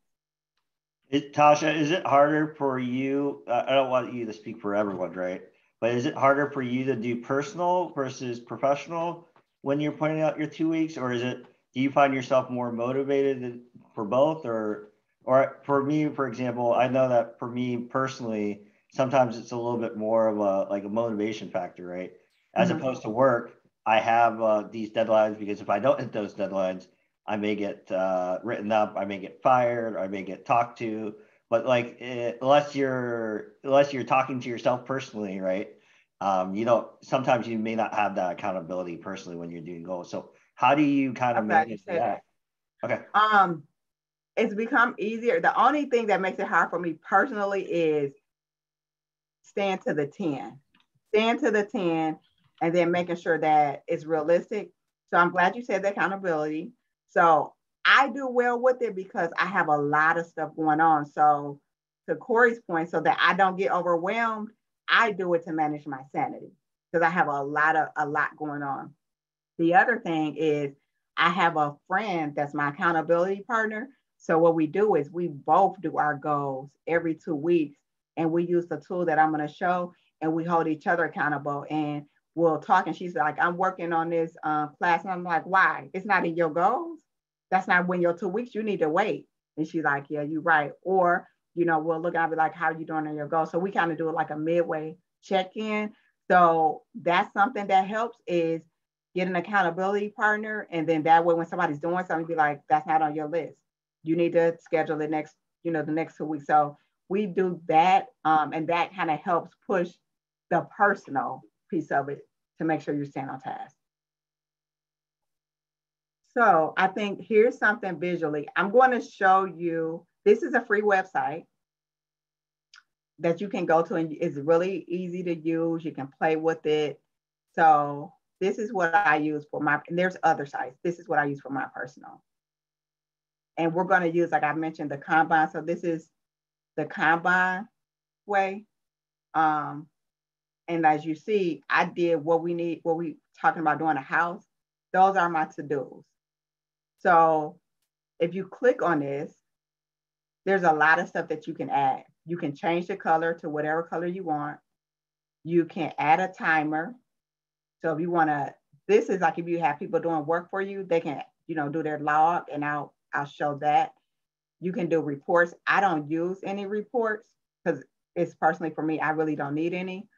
S2: It, Tasha, is it harder for you? Uh, I don't want you to speak for everyone, right? But is it harder for you to do personal versus professional when you're pointing out your two weeks, or is it? Do you find yourself more motivated for both, or or for me, for example, I know that for me personally, sometimes it's a little bit more of a like a motivation factor, right? As mm-hmm. opposed to work, I have uh, these deadlines because if I don't hit those deadlines, I may get uh, written up, I may get fired, I may get talked to. But like, it, eh, unless you're unless you're talking to yourself personally, right? Um, you don't. Sometimes you may not have that accountability personally when you're doing goals. So how do you kind of manage that?
S3: Okay. Um, it's become easier. The only thing that makes it hard for me personally is stand to the 10. Stand to the 10 and then making sure that it's realistic. So I'm glad you said the accountability. So I do well with it because I have a lot of stuff going on. So to Corey's point, so that I don't get overwhelmed, I do it to manage my sanity because I have a lot of a lot going on. The other thing is I have a friend that's my accountability partner. So what we do is we both do our goals every two weeks and we use the tool that I'm going to show and we hold each other accountable and we'll talk and she's like, I'm working on this uh, class. And I'm like, why? It's not in your goals. That's not when your two weeks, you need to wait. And she's like, yeah, you're right. Or, you know, we'll look at be like, how are you doing on your goals? So we kind of do it like a midway check-in. So that's something that helps is get an accountability partner. And then that way, when somebody's doing something, be like, that's not on your list. You need to schedule the next, you know, the next two weeks. So we do that. Um, and that kind of helps push the personal piece of it to make sure you're staying on task. So I think here's something visually. I'm going to show you, this is a free website that you can go to and it's really easy to use. You can play with it. So this is what I use for my, and there's other sites. This is what I use for my personal. And we're going to use, like I mentioned, the Kanban. So this is the Kanban way. Um, and as you see, I did what we need, what we talking about doing a house. Those are my to-dos. So if you click on this, there's a lot of stuff that you can add. You can change the color to whatever color you want. You can add a timer. So if you want to, this is like if you have people doing work for you, they can, you know, do their log and I'll I'll show that. You can do reports. I don't use any reports because it's personally for me, I really don't need any.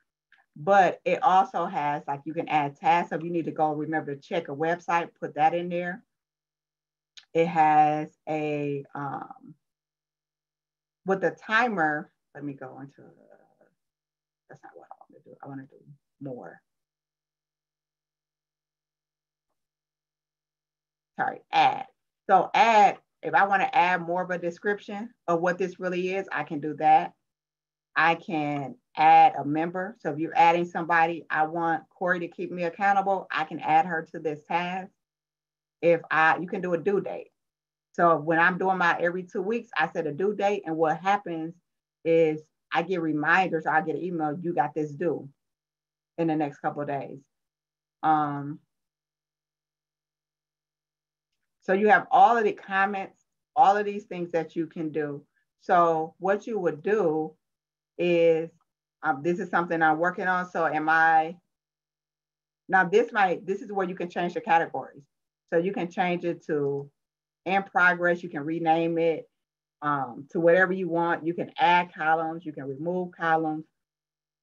S3: But it also has like you can add tasks. So if you need to go remember to check a website, put that in there. It has a um, with the timer, let me go into, that's not what I want to do. I want to do more. Sorry, add. So add, if I want to add more of a description of what this really is, I can do that. I can add a member. So if you're adding somebody, I want Corey to keep me accountable, I can add her to this task. If I, you can do a due date. So when I'm doing my every two weeks, I set a due date. And what happens is I get reminders, I get an email, you got this due in the next couple of days. Um, so you have all of the comments, all of these things that you can do. So what you would do is, um, this is something I'm working on. So am I, now this might, this is where you can change the categories. So you can change it to in progress. You can rename it um, to whatever you want. You can add columns, you can remove columns.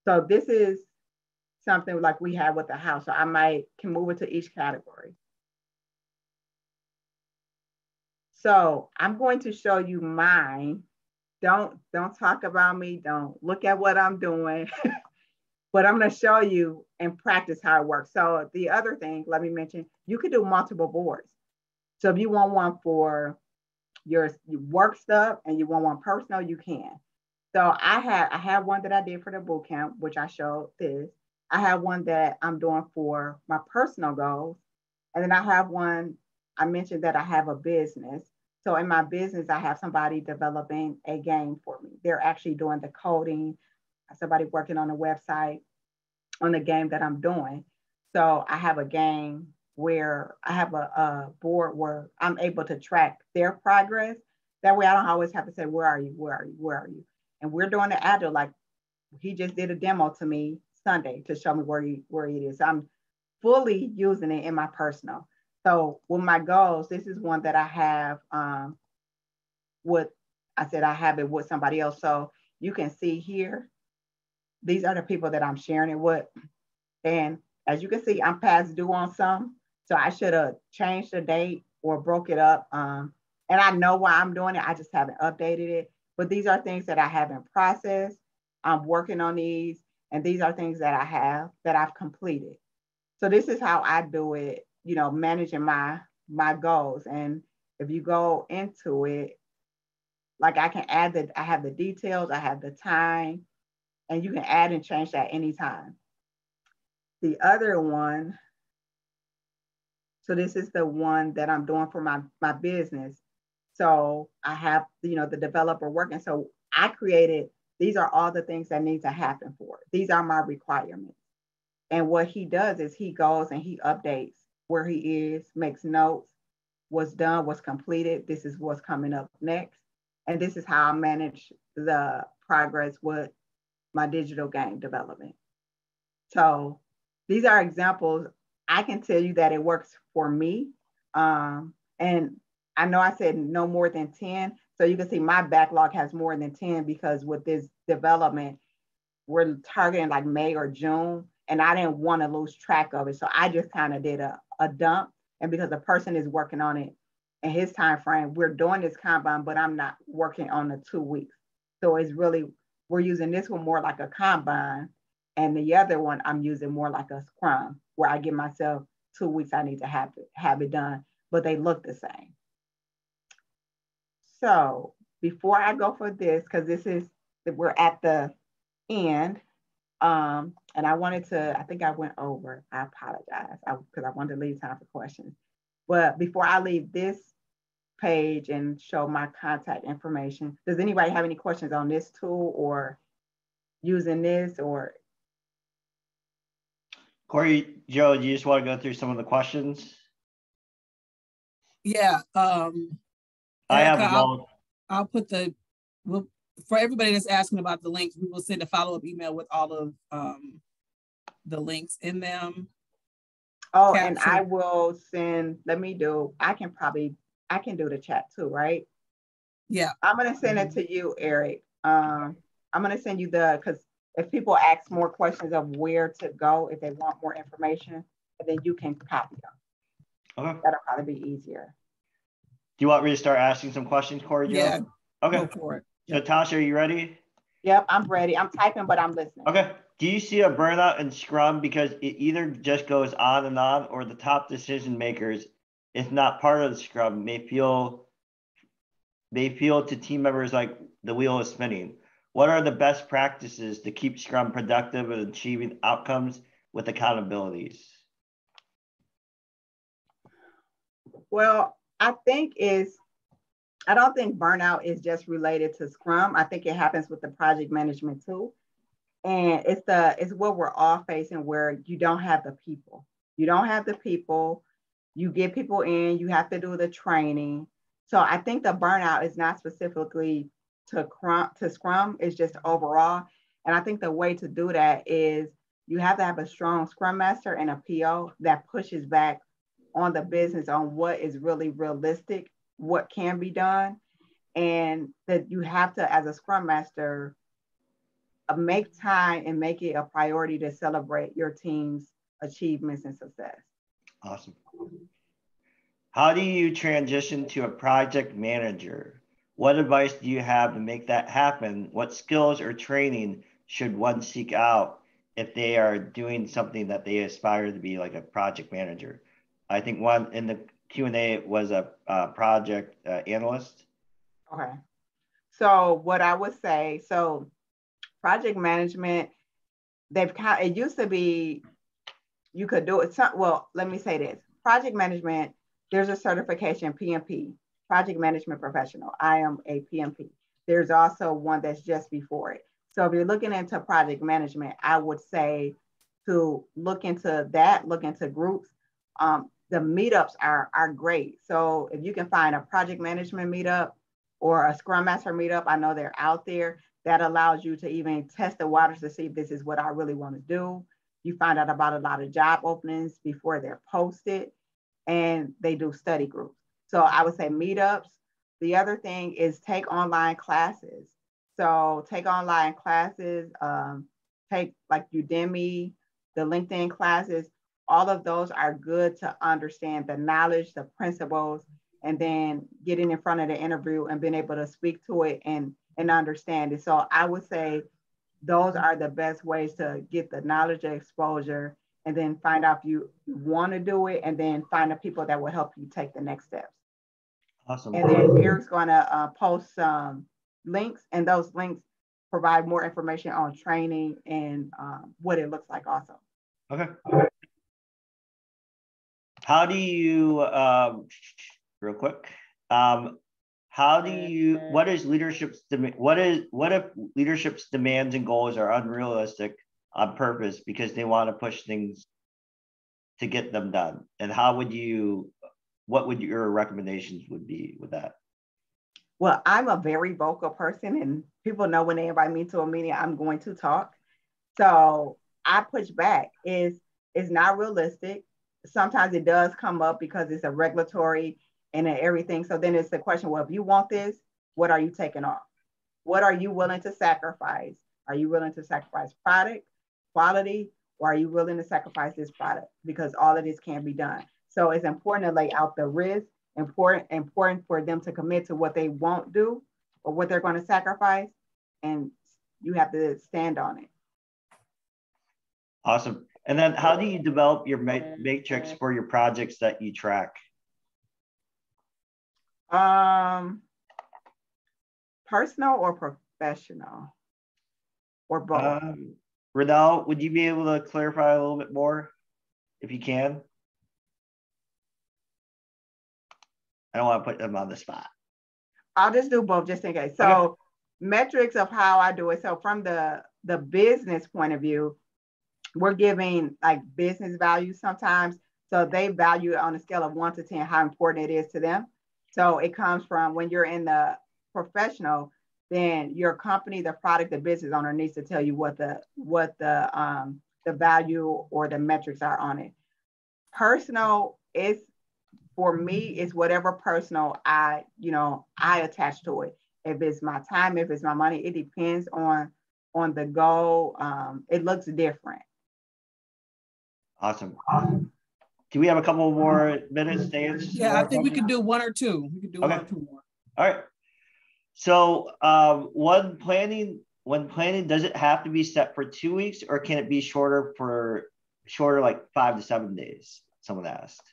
S3: So this is something like we have with the house. So I might can move it to each category. So I'm going to show you mine. Don't don't talk about me. Don't look at what I'm doing. but I'm going to show you and practice how it works. So the other thing, let me mention, you could do multiple boards. So if you want one for your, work stuff and you want one personal, you can. So I have I have one that I did for the boot camp, which I showed this. I have one that I'm doing for my personal goals. And then I have one, I mentioned that I have a business. So in my business, I have somebody developing a game for me. They're actually doing the coding, somebody working on the website on the game that I'm doing. So I have a game where I have a, a, board where I'm able to track their progress. That way I don't always have to say, where are you? Where are you? Where are you? And we're doing the agile, like he just did a demo to me Sunday to show me where he, where it is. I'm fully using it in my personal. So with my goals, this is one that I have um, with, I said I have it with somebody else. So you can see here, these are the people that I'm sharing it with. And as you can see, I'm past due on some. So I should have changed the date or broke it up. Um, and I know why I'm doing it. I just haven't updated it. But these are things that I haven't processed. I'm working on these. And these are things that I have that I've completed. So this is how I do it, you know, managing my my goals. And if you go into it, like I can add that I have the details, I have the time, and you can add and change that anytime. The other one so this is the one that I'm doing for my, my business. So I have, you know, the developer working. So I created, these are all the things that need to happen for it. These are my requirements. And what he does is he goes and he updates where he is, makes notes, what's done, what's completed. This is what's coming up next. And this is how I manage the progress with my digital game development. So these are examples I can tell you that it works for me. Um, and I know I said no more than 10. So you can see my backlog has more than 10 because with this development, we're targeting like May or June. And I didn't want to lose track of it. So I just kind of did a, a dump. And because the person is working on it in his time frame, we're doing this Kanban, but I'm not working on the two weeks. So it's really, we're using this one more like a Kanban and the other one, I'm using more like a scrum where I give myself two weeks I need to have it, have it done, but they look the same. So before I go for this, because this is, we're at the end, um, and I wanted to, I think I went over, I apologize, because I, I wanted to leave time for questions. But before I leave this page and show my contact information. Does anybody have any questions on this tool or using this or?
S2: Corey, Joe, do you just want to go through some of the questions?
S1: Yeah. Um,
S2: I have
S1: Erica,
S2: them all.
S1: I'll put the, we'll, for everybody that's asking about the links, we will send a follow-up email with all of um, the links in them.
S3: Oh, and I will send, let me do, I can probably, I can do the chat too, right?
S1: Yeah.
S3: I'm gonna send it to you, Eric. Um, I'm gonna send you the, because if people ask more questions of where to go, if they want more information, then you can copy them.
S2: Okay.
S3: That'll probably be easier.
S2: Do you want me to start asking some questions, Corey?
S1: Yeah.
S2: Okay.
S1: Go for it.
S2: So Tasha, are you ready?
S3: Yep, I'm ready. I'm typing, but I'm listening.
S2: Okay. Do you see a burnout in Scrum because it either just goes on and on, or the top decision makers, if not part of the Scrum, may feel may feel to team members like the wheel is spinning? What are the best practices to keep Scrum productive and achieving outcomes with accountabilities?
S3: Well, I think is I don't think burnout is just related to Scrum. I think it happens with the project management too. And it's the it's what we're all facing where you don't have the people. You don't have the people. You get people in, you have to do the training. So I think the burnout is not specifically to Scrum, to Scrum, it's just overall. And I think the way to do that is you have to have a strong Scrum Master and a PO that pushes back on the business on what is really realistic, what can be done, and that you have to, as a Scrum Master, uh, make time and make it a priority to celebrate your team's achievements and success.
S2: Awesome. How do you transition to a project manager? What advice do you have to make that happen? What skills or training should one seek out if they are doing something that they aspire to be like a project manager? I think one in the Q and A was a uh, project uh, analyst.
S3: Okay. So what I would say, so project management, they've kind it used to be you could do it. Well, let me say this. Project management, there's a certification PMP, project management professional. I am a PMP. There's also one that's just before it. So if you're looking into project management, I would say to look into that, look into groups. Um, the meetups are, are great. So if you can find a project management meetup or a Scrum Master meetup, I know they're out there. That allows you to even test the waters to see if this is what I really want to do. You find out about a lot of job openings before they're posted, and they do study groups. So I would say meetups. The other thing is take online classes. So take online classes, um, take like Udemy, the LinkedIn classes. All of those are good to understand the knowledge, the principles, and then getting in front of the interview and being able to speak to it and and understand it. So I would say those are the best ways to get the knowledge exposure and then find out if you want to do it and then find the people that will help you take the next steps.
S2: Awesome.
S3: And then Eric's going to uh, post some links and those links provide more information on training and um, what it looks like also.
S2: Okay. How do you, um, real quick, um, how do you, what is leadership's, what is, what if leadership's demands and goals are unrealistic on purpose because they want to push things to get them done? And how would you, what would your recommendations would be with that?
S3: Well, I'm a very vocal person, and people know when they invite me to a meeting, I'm going to talk. So I push back. Is it's not realistic. Sometimes it does come up because it's a regulatory and everything. So then it's the question: Well, if you want this, what are you taking off? What are you willing to sacrifice? Are you willing to sacrifice product quality, or are you willing to sacrifice this product because all of this can be done? So it's important to lay out the risk important important for them to commit to what they won't do or what they're going to sacrifice and you have to stand on it
S2: awesome and then how do you develop your matrix for your projects that you track
S3: um personal or professional or both
S2: um, Renell, would you be able to clarify a little bit more if you can I don't want to put them on the spot.
S3: I'll just do both just in case. So okay. metrics of how I do it. So from the the business point of view, we're giving like business value sometimes. So they value it on a scale of one to 10, how important it is to them. So it comes from when you're in the professional, then your company, the product, the business owner needs to tell you what the what the um, the value or the metrics are on it. Personal is for me is whatever personal I you know I attach to it. If it's my time, if it's my money, it depends on on the goal. Um, it looks different.
S2: Awesome. awesome. Do we have a couple more minutes, Dan?
S1: Yeah, I think we can do one or two. We can do okay. one or two more.
S2: All right. So um, when planning, when planning, does it have to be set for two weeks or can it be shorter for shorter, like five to seven days? Someone asked.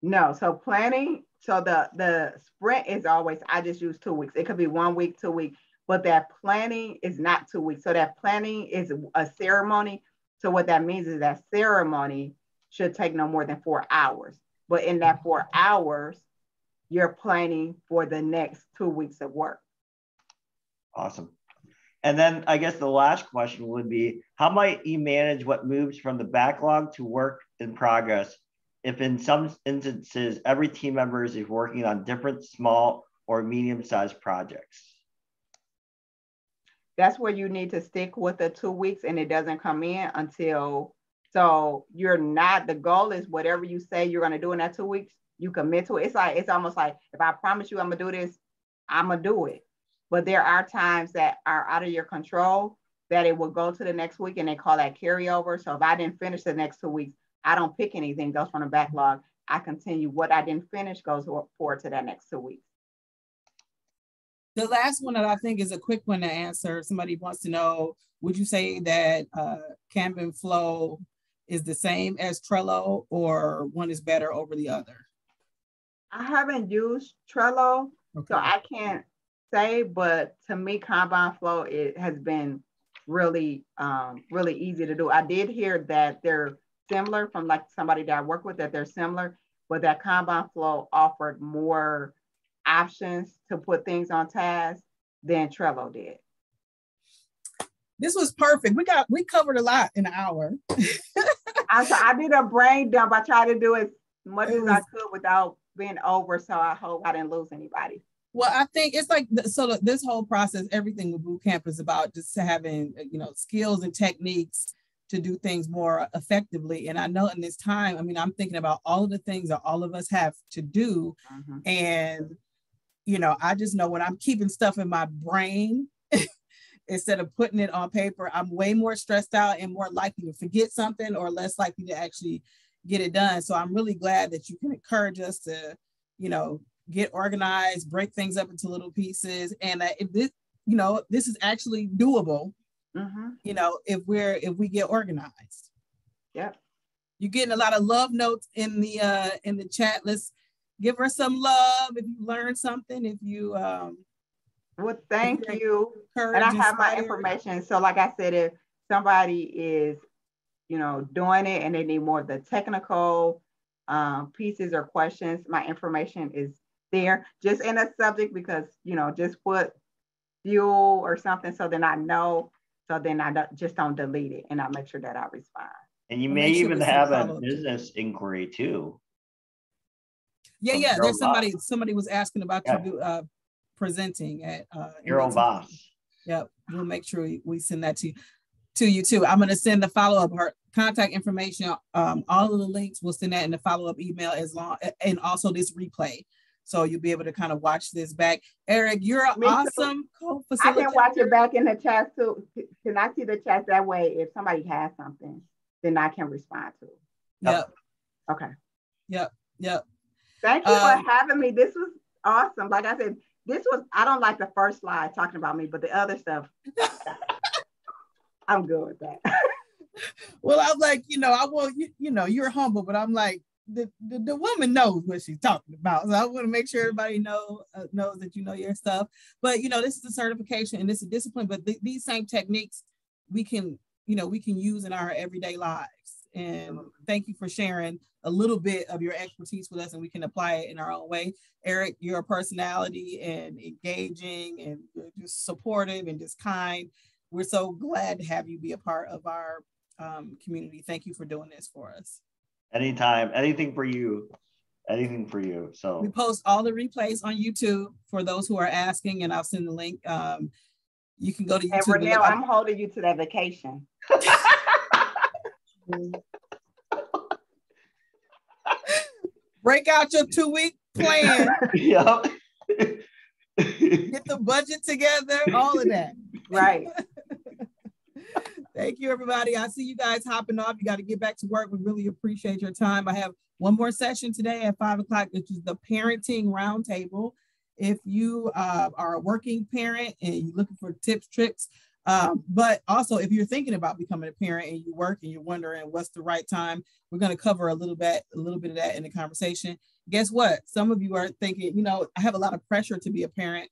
S3: No, so planning, so the the sprint is always I just use two weeks. It could be one week, two weeks, but that planning is not two weeks. So that planning is a ceremony. So what that means is that ceremony should take no more than four hours. But in that four hours, you're planning for the next two weeks of work.
S2: Awesome. And then I guess the last question would be how might you manage what moves from the backlog to work in progress if in some instances every team member is working on different small or medium-sized projects?
S3: That's where you need to stick with the two weeks and it doesn't come in until so you're not the goal is whatever you say you're gonna do in that two weeks, you commit to it. It's like it's almost like if I promise you I'm gonna do this, I'm gonna do it. But there are times that are out of your control that it will go to the next week and they call that carryover. So if I didn't finish the next two weeks, I don't pick anything, goes from the backlog. I continue what I didn't finish goes forward to that next two weeks.
S1: The last one that I think is a quick one to answer. Somebody wants to know, would you say that uh, Kanban Flow is the same as Trello or one is better over the other?
S3: I haven't used Trello, okay. so I can't say, but to me, Kanban Flow it has been really, um, really easy to do. I did hear that they're similar from like somebody that I work with that they're similar, but that Kanban Flow offered more options to put things on task than Trello did.
S1: This was perfect. We got we covered a lot in an hour.
S3: I, I did a brain dump. I tried to do as much as I could without being over. So I hope I didn't lose anybody.
S1: Well, I think it's like so. This whole process, everything with boot camp is about just having you know skills and techniques to do things more effectively. And I know in this time, I mean, I'm thinking about all of the things that all of us have to do, mm-hmm. and you know, I just know when I'm keeping stuff in my brain instead of putting it on paper, I'm way more stressed out and more likely to forget something or less likely to actually get it done. So I'm really glad that you can encourage us to, you know, get organized, break things up into little pieces, and that if this, you know, this is actually doable. Mm-hmm. You know, if we're if we get organized.
S3: Yep.
S1: You're getting a lot of love notes in the uh in the chat. Let's give her some love if you learned something. If you um
S3: well, thank you. And I have my information. So, like I said, if somebody is you know, doing it and they need more of the technical um, pieces or questions, my information is there just in a subject because, you know, just put fuel or something so then I know, so then I don't, just don't delete it and I make sure that I respond.
S2: And you may even have a business inquiry too.
S1: Yeah, yeah. There's somebody. Boss. Somebody was asking about yeah. you uh, presenting at uh,
S2: your own boss.
S1: Yep, we'll make sure we, we send that to you to you too. I'm going to send the follow up her contact information. Um, all of the links we'll send that in the follow up email as long and also this replay. So you'll be able to kind of watch this back. Eric, you're an awesome co-facilitator.
S3: I can watch it back in the chat too. Can I see the chat that way? If somebody has something, then I can respond to. It.
S1: Yep.
S3: Okay.
S1: Yep. Yep.
S3: Thank you um, for having me. This was awesome. Like I said, this was I don't like the first slide talking about me, but the other stuff I'm good with that.
S1: well, I'm like, you know, I will, you, you know, you're humble, but I'm like, the, the, the, woman knows what she's talking about. So I want to make sure everybody know uh, knows that you know your stuff. But you know, this is a certification and this is discipline. But th- these same techniques we can, you know, we can use in our everyday lives. And thank you for sharing a little bit of your expertise with us and we can apply it in our own way. Eric, your personality and engaging and just supportive and just kind. We're so glad to have you be a part of our um, community. Thank you for doing this for us.
S2: Anytime, anything for you. Anything for you. So
S1: we post all the replays on YouTube for those who are asking, and I'll send the link. Um, you can go to YouTube.
S3: And Renelle, I'm holding you to that vacation.
S1: Break out your two week plan.
S2: yep.
S1: Get the budget together, all of that.
S3: Right.
S1: Thank you, everybody. I see you guys hopping off. You got to get back to work. We really appreciate your time. I have one more session today at five o'clock, which is the parenting roundtable. If you uh, are a working parent and you're looking for tips, tricks, um, but also if you're thinking about becoming a parent and you work and you're wondering what's the right time, we're going to cover a little bit, a little bit of that in the conversation. Guess what? Some of you are thinking, you know, I have a lot of pressure to be a parent.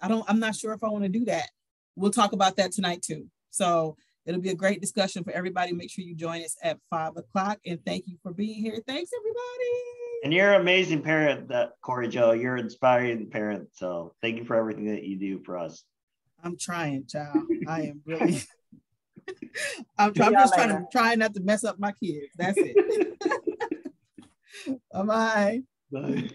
S1: I don't, I'm not sure if I want to do that. We'll talk about that tonight too. So It'll be a great discussion for everybody. Make sure you join us at five o'clock. And thank you for being here. Thanks, everybody.
S2: And you're an amazing parent, that Corey Joe. You're an inspiring parent. So thank you for everything that you do for us.
S1: I'm trying, child. I am really. I'm, I'm just trying to try not to mess up my kids. That's it. Bye-bye. Bye.